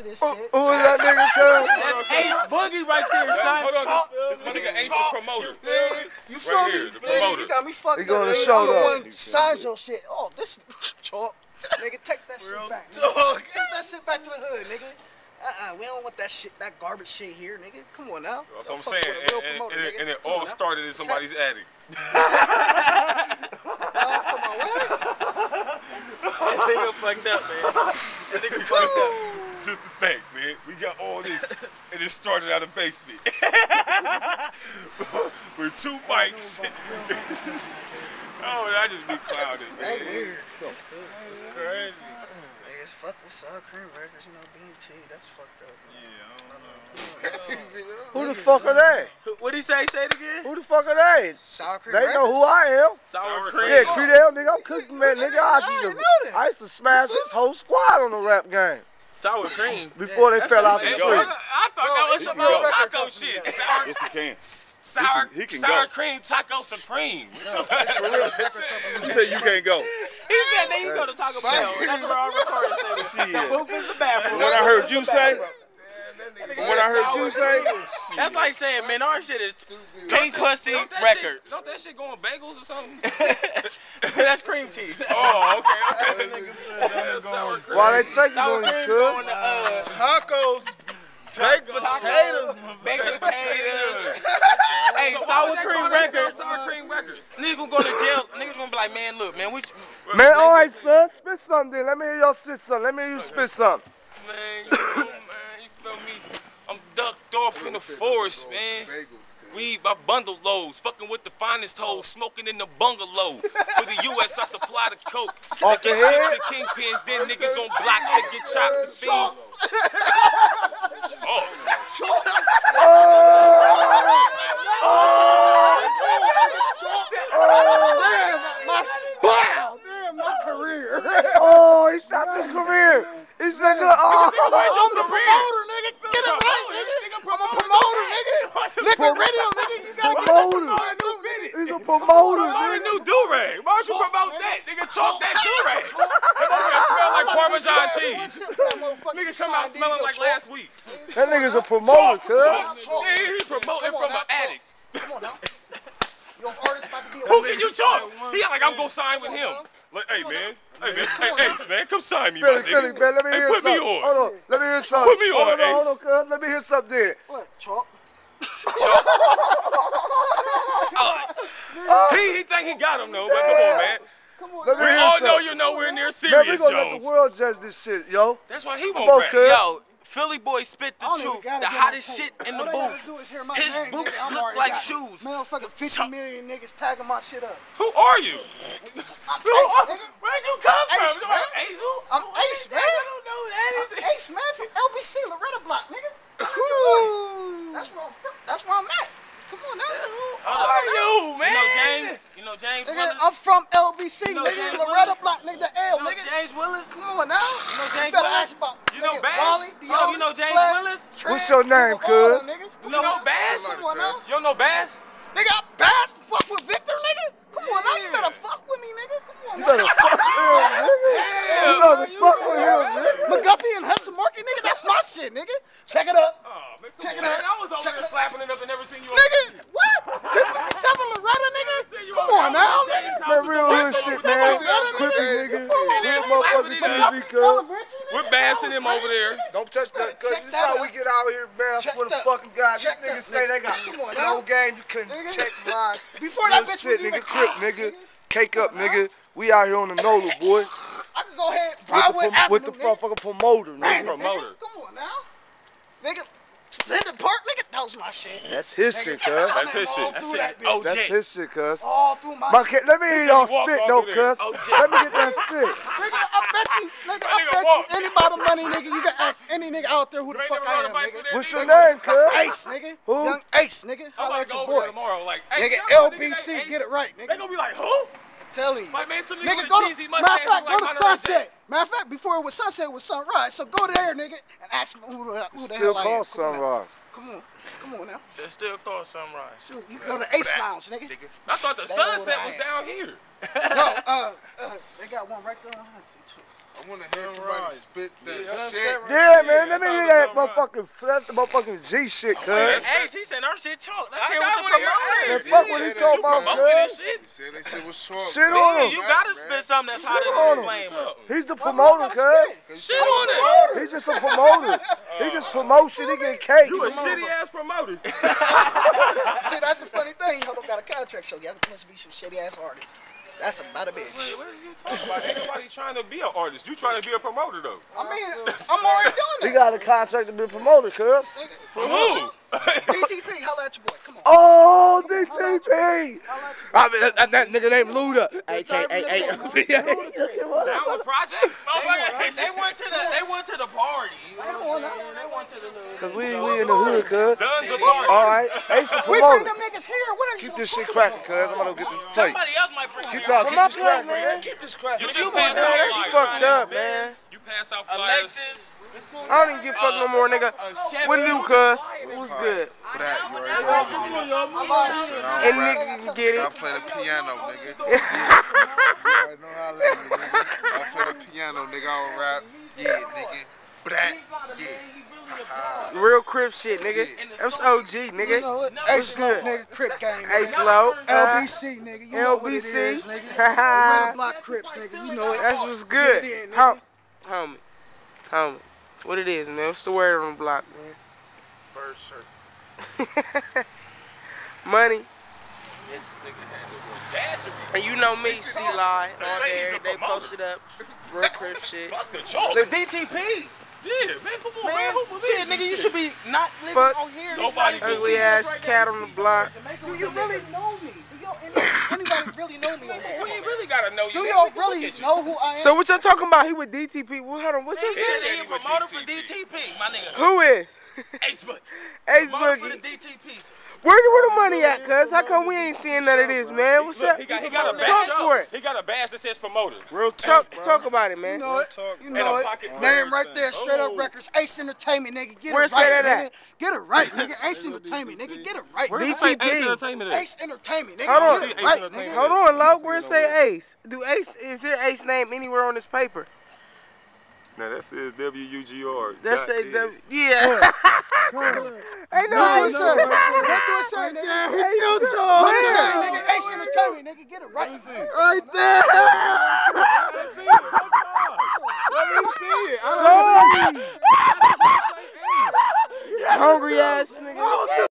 to this Who shit. who is that nigga, cuz? That's Ace Boogie right there, son. Hold on, this, this my nigga Ace the promoter. You feel Right me? here, the promoter. You got me fucked He up. gonna show I'm the though. one signs your shit. Oh, this chalk. Nigga, take that shit back. Nigga. Take that shit back to the hood, nigga. Uh-uh, we don't want that shit, that garbage shit here, nigga. Come on now. That's what I'm saying. with a real And, and, promoter, and, nigga. and it Come all started in somebody's attic. Oh, come on, what? That nigga fucked up, man. That nigga fucked up. Just to think, man. We got all this, and it started out of basement. With two mics. oh, I just be clouded, Hey, man. weird. It's crazy. Nigga, fuck with sour cream records, you know, BMT. That's fucked up. Yeah, I don't know. Who the fuck are they? What'd he say? Say it again. Who the fuck are they? Sour cream They records? know who I am. Sour Sour cream. Yeah, Creedale, nigga, I'm cooking, man, nigga. I I used to. I used to smash this whole squad on the rap game Sour cream. before they That's fell out something- the Hey, Hey. I thought Bro, that was some old taco shit. Sour, Yes, he can. sour, he can sour go. cream taco supreme. No, it's a real record company. You say you can't go. He said, then you go to Taco Bell. That's where our recording station. Shit. The booth is the bathroom. What I heard you say, what I heard you say, That's like saying, man, our shit is pink pussy Don't records. Shit, don't that shit go on bagels or something? That's cream cheese. oh, okay, okay. Yeah, sour cream. Why they taking Sour on you, cream cuz? going to uh, tacos, baked potatoes, baked potatoes. hey, So sour cream records. Sour cream records. Niggas gonna go to jail. Niggas gonna be like, man, look, man, we, Man, all right, son, spit something. Let me hear y'all spit something. Let me hear you spit something. Man, you know, man, you feel me? I'm ducked off in the forest, man. Weed by bundle loads, fucking with the finest hoes, smoking in the bungalow. For the U.S., I supply the coke. Off They the get shipped head? to kingpins, then niggas on blocks that get chopped to fiends. Oh, Damn, my, wow, damn, my career. Oh, he stopped his career. He said, oh, where's your I'm the career? promoter, nigga. Get it right, nigga. I'm a promoter, nigga. Liquid radio, nigga. You gotta get that shit promoter. started. He's a promoter, Promote a nigga. new do-rag. Why don't you promote that? Nigga, chalk that do-rag. That motherfucker smell like Parmesan cheese. Nigga come out smelling like last week. That nigga's a promoter, cuz. Yeah, he promoting from an addict. Come on now. Your artist about to be a Who can you talk? He like I'm gonna sign with him. Like, hey man, hey man, hey Ace man, come sign me, my Philly, Philly, nigga. man, let me Hey, hear put me on. Hold on, let me hear something. Put me on, hold on, hold Ace. on, cuz. Let me hear something then. What, chalk? He he think he got him though, but come on, man. Let me We hear all know you're nowhere near Man, we serious, gonna let the world judge this shit, yo. That's why he Come won't on, rap. yo, Philly boy spit the I don't even truth. The hottest shit tape. in the All booth. do is hear my His name, boots nigga. I'm look already like got shoes. Motherfucking 50 million niggas tagging my shit up. Who are you? Who are- you come from? Ace, You man. are Ace? I'm Ace, man. I don't know who that is. I'm Ace, man, from LBC, Loretta Block, nigga. That's where I'm from. That's where I'm at. Come on now. Who are you, man? You know James? You know James Nigga, Willis? I'm from LBC, know nigga. James Loretta Willis? Block, nigga. The L, You know nigga. James Willis? Come on now. You know James better Willis? ask about You know nigga, Bass? Wally, Oh, you know James Flash, Willis? Trent, What's your name, cuz? You know Bass? Come on now. You don't know Bass? Nigga, I bash the fuck with Victor, nigga. Come on now. You better fuck with me, nigga. Come on You better fuck with him, nigga. You better fuck with him, nigga. McGuffey and Hudson Market, nigga. That's my shit, nigga. Check it up. Oh, man, Check it out. I was over there slapping it up and never seen you. Nigga, what? 257 Loretta, nigga? Come on now, nigga. Man, real hood shit, man. Crippy, nigga. This motherfucking TV, cuz. We're bassing him over there. Don't touch that, cuz. Check This that how out. we get out here, man. Check For the fucking guys. These check that, niggas say they got Come on no now. game. You couldn't Nigga. check mine. Before that Real bitch shit, was nigga. even Crip, nigga. Cake up, nigga. We out here on the NOLA, boy. I can go ahead, With Broadway the, prom- with the Avenue, nigga. motherfucking promoter, nigga. Promoter. Nigga, Come on now. Nigga, Linden Park, nigga, that was my shit. That's his Nigga, shit, cuz. That's his shit. through That's that it. bitch. That's his shit, cuz. All through my My shit. let me hear y'all spit though, of there. cuz. Let me get that spit. Nigga, I bet you, nigga, I nigga bet walk. you anybody money, nigga, you can ask any nigga out there who the You ain't fuck never I am, nigga. that What's your nigga? name, cuz? Ace, nigga. Who? Young Ace, nigga. I'm Holla about at to go your over boy. tomorrow. Like, hey, Nigga, nigga LBC, named get it right, nigga. They nigga. gonna be like, who? Tell you. Like, man, some nigga, Nigga, with go a to, cheesy matter mustache of fact, like go to Hunter S. Sunset. Matter of fact, before it was Sunset, it was Sunrise. So go there, nigga, and ask me who the, who the Still hell I am. call Come on. Sunrise. Come on. Come on now. Said still call Sunrise. Shoot, you go to Ace Lounge, nigga. I thought the They sunset was down here. No, uh, uh, they got one right there on Hudson, too. I want to hear somebody spit that shit. Yeah, man. Let me hear that motherfucking, that's the motherfucking G shit, oh, cuz. Ace, he said our shit chalk. Let's I hear got what one the promoter is. fuck what he talking about, Promoting this cuz. shit. You said that shit was short. Shit man. on Yeah, him. you gotta spit something that's hotter than him. the flame. He's the promoter, cuz. Shit on it. He's just a promoter. He just promotes shit. He get cake. You a shitty ass promoter. See, that's the funny thing. Hold on, got a contract, so y'all must be some shitty ass artists. That's about a bitch. What is you talking about? Ain't nobody trying to be an artist. You trying to be a promoter though. I mean, I'm already doing He You got a contract to be a promoter, cuz. From who? DTP, holla at your boy. Come on. Oh, DTP. I mean, that, that, that nigga named Luda. Hey, hey, hey, with projects? They went to the they went to the party. Cause we, we in the hood, cuz. Done the party. All right. Ace the We bring them niggas here. What are you Keep this shit cracking, cuz. I'm gonna get the plate. Somebody else might bring Keep, you. no, keep my this cracking, man. man. Keep this cracking. You just been pass there. out You flyers. fucked up, man. You pass out flyers. Alexis. I don't even give a fuck no more, nigga. What new, cuz? What's good? That, you know. And nigga can get it. I it. play the piano, nigga. Yeah. You already know how I nigga. I play the piano, nigga. I don't rap. Yeah, nigga. Brat. Yeah. Real Crip shit, nigga. That's OG, You nigga. know it. What's Ace Low, nigga. Crip game. Ace nigga. Low. uh, LBC, nigga. You know what it LBC. is, nigga. The Red Block Crips, nigga. You know it. That's what's good. Get it in, nigga. Homie. Homie. What it is, man? What's the word on the block, man? Bird shirt. Money. This nigga had the audacity. And you know me, C Lie, on there. They posted up. Real crib shit. Fuck the chalk. The DTP. Yeah, man, come on, man. Man, Who believes shit, nigga, you shit? should be not living Fuck. on here. Nobody Ugly ass cat on the block. Do you really know me? Do y'all any- anybody really know me? on here? We ain't really gotta know you. Do man. y'all We really you. know who I am? So what y'all talking about? He with DTP. Well, hold on. What's his He name? said he a promoter for DTP, my nigga. Who is? Ace Book. Ace Promoter for the Boogie. DTPs. Where, where the money at, cuz? How come we ain't seeing none of this, man? What's up? he got, he got a Talk badge. for it. He got a badge that says promoter. Real talk, talk about it, man. You know it. You know it. Name right there, straight up Oh. records. Ace Entertainment, nigga. Get Where it say right, that nigga. at? Get it right, nigga. Ace Entertainment, nigga. Get it right. Where nigga. does it say Ace Entertainment at? Ace Entertainment, nigga. Hold on. Get Ace right, nigga. Hold on, Lo. Where it say Ace? Do Ace is there Ace name anywhere on this paper? No, that says W U G R. That's Dot a is. W. Yeah. Ain't no What do Ace. it say? What do it say, nigga? Ain't no What do it say, George. nigga? Ace Entertainment, nigga. Get it right. Right there. Let me see it. I don't Sorry. Hungry ass